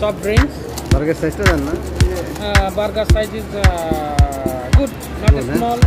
soft drinks. Burger size అన్న burger size is good, not Good, eh? small.